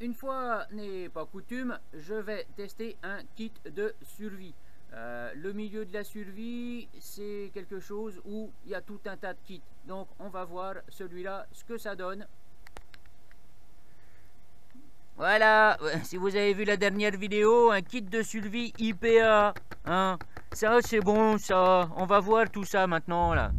une fois n'est pas coutume, je vais tester un kit de survie. Euh, le milieu de la survie, c'est quelque chose où il y a tout un tas de kits. Donc on va voir celui-là, ce que ça donne. Voilà, si vous avez vu la dernière vidéo, un kit de survie IPA. Hein, ça c'est bon ça, on va voir tout ça maintenant là.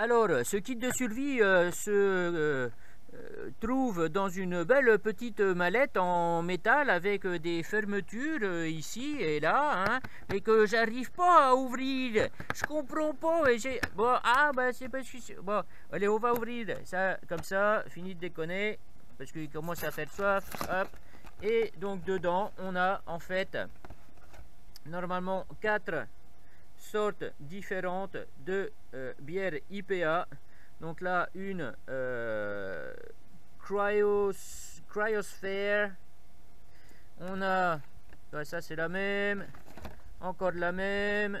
Alors, ce kit de survie euh, se euh, euh, trouve dans une belle petite mallette en métal avec des fermetures ici et là, hein, et que j'arrive pas à ouvrir. Je comprends pas. Bon, ah ben c'est parce que bon, allez, on va ouvrir ça comme ça. Fini de déconner parce qu'il commence à faire soif. Hop. Et donc dedans, on a en fait normalement quatre sortes différentes de euh, bières IPA. Donc là, une euh, cryos, Cryosphere. On a, ça c'est la même. Encore la même.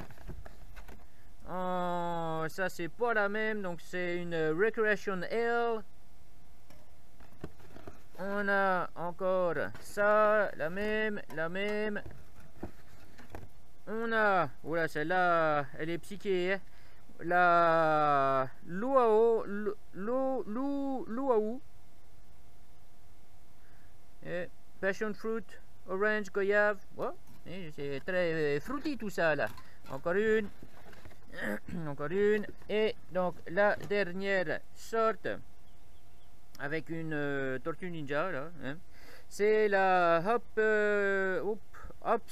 Oh, ça c'est pas la même, donc c'est une Recreation L. On a encore ça, la même, la même, on a, voilà celle-là, elle est psyché, hein. la Luau, Luau, et Passion Fruit, Orange, Goyave, c'est très fruity tout ça là. Encore une, encore une, et donc la dernière sorte avec une euh, tortue ninja hein. c'est la Hop, euh, Hop,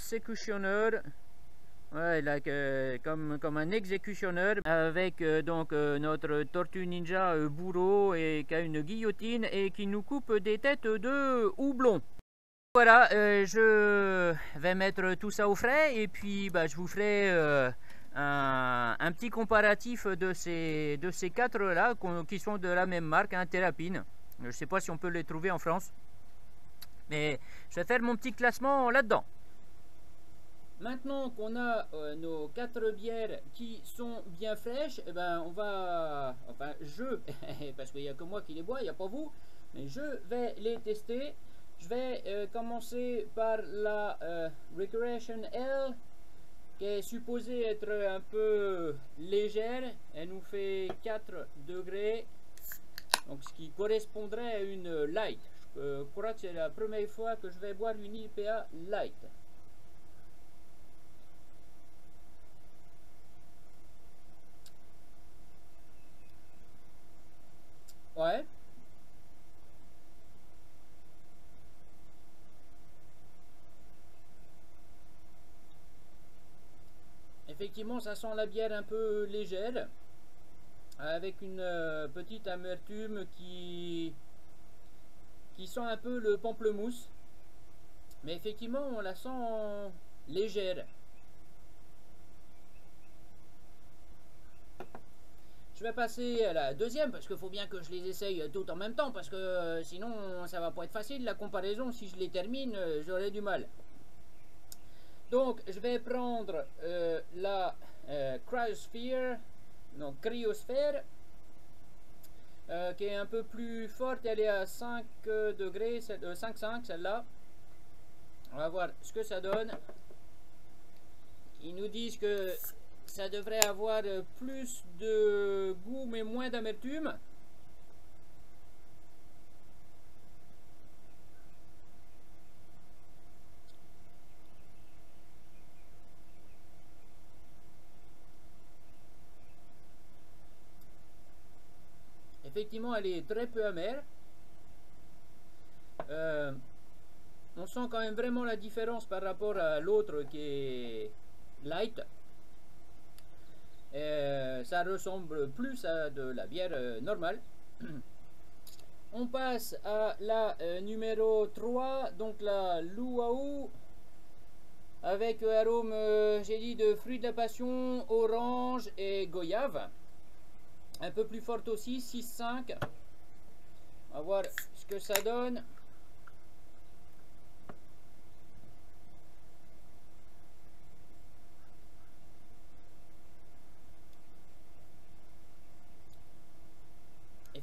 Comme, un exécutionneur avec euh, donc euh, notre tortue ninja euh, bourreau et qui a une guillotine et qui nous coupe des têtes de houblon. Voilà, je vais mettre tout ça au frais et puis bah, je vous ferai un, petit comparatif de ces, quatre là qui sont de la même marque, un hein, Je ne sais pas si on peut les trouver en France. Mais je vais faire mon petit classement là-dedans. Maintenant qu'on a euh, nos quatre bières qui sont bien fraîches, eh ben on va, enfin je, parce qu'il n'y a que moi qui les bois, il n'y a pas vous, mais je vais les tester. Je vais euh, commencer par la euh, Recreation L, qui est supposée être un peu légère. Elle nous fait 4 degrés, donc ce qui correspondrait à une light. Je crois que c'est la première fois que je vais boire une IPA light. Ouais. Effectivement, ça sent la bière un peu légère, avec une euh, petite amertume qui, qui sent un peu le pamplemousse. Mais effectivement, on la sent légère. Je vais passer à la deuxième parce qu'il faut bien que je les essaye tout en même temps parce que euh, sinon ça va pas être facile la comparaison. Si je les termine, euh, j'aurai du mal. Donc je vais prendre euh, la Cryosphere, non Cryosphère, qui est un peu plus forte. Elle est à 5 degrés, 5,5 celle-là. On va voir ce que ça donne. Ils nous disent que ça devrait avoir euh, plus de goût mais moins d'amertume. Effectivement, elle est très peu amère. Euh, on sent quand même vraiment la différence par rapport à l'autre qui est light. Euh, ça ressemble plus à de la bière euh, normale. On passe à la euh, numéro 3, donc la Luau, avec arôme, j'ai dit, de fruits de la passion, orange et goyave. Un peu plus forte aussi, 6-5. On va voir ce que ça donne.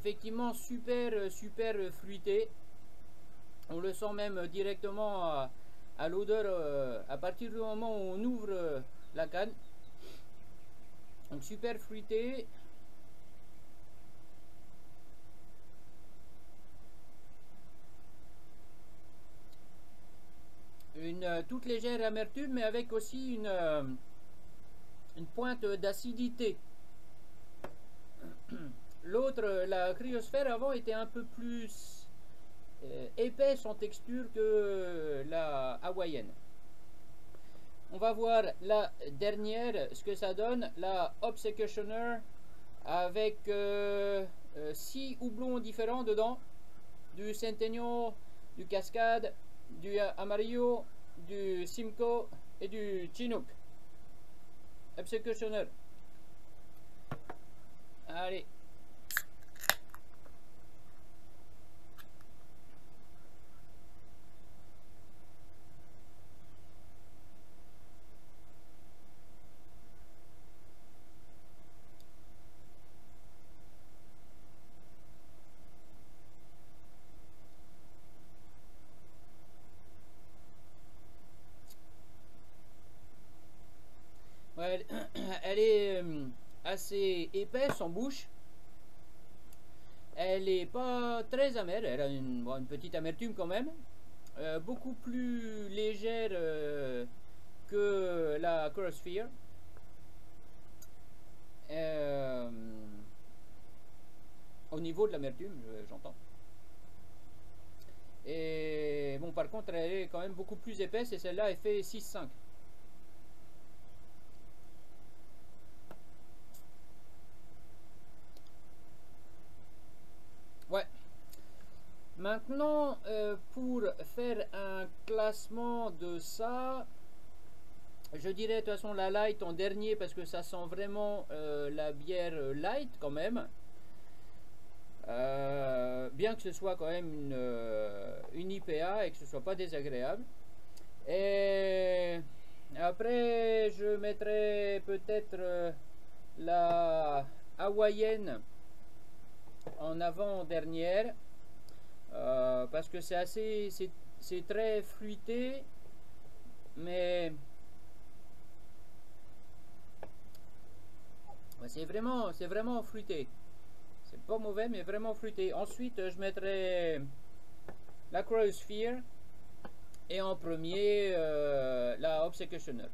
Effectivement super super fruité. On le sent même directement à, l'odeur euh, à partir du moment où on ouvre euh, la canne. Donc super fruité. Une euh, toute légère amertume, mais avec aussi une pointe d'acidité. L'autre, la cryosphère avant était un peu plus euh, épaisse en texture que la hawaïenne. On va voir la dernière, ce que ça donne, la Obsecutioner avec 6 euh, euh, houblons différents dedans, du Centennial, du Cascade, du Amarillo, du Simcoe et du Chinook. Obsecutioner. Allez, elle, est euh, assez épaisse en bouche. Elle est pas très amère, elle a une, petite amertume quand même. Euh, beaucoup plus légère euh, que la Crossfire. au niveau de l'amertume, j'entends. Et bon, par contre, elle est quand même beaucoup plus épaisse et celle-là, elle fait 6,5. Maintenant, euh, pour faire un classement de ça, je dirais de toute façon la light en dernier parce que ça sent vraiment euh, la bière light quand même. Euh, bien que ce soit quand même une, une IPA et que ce soit pas désagréable. Et après, je mettrai peut-être la hawaïenne en avant-dernière. Euh, parce que c'est assez c'est très fruité mais c'est vraiment c'est vraiment fruité. C'est pas mauvais mais vraiment fruité. Ensuite je mettrai la Cryosphere et en premier euh, la Obsecutioner.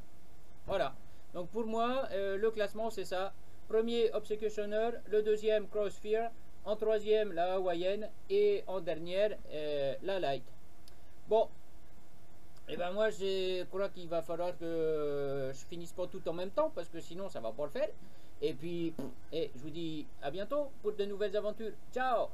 Voilà. Donc pour moi euh, le classement c'est ça. Premier Obsecutioner le deuxième Cryosphere en troisième la hawaïenne et en dernière euh, la light. Bon, et eh ben moi je crois qu'il va falloir que je finisse pas tout en même temps parce que sinon ça va pas le faire. Et puis, et je vous dis à bientôt pour de nouvelles aventures. Ciao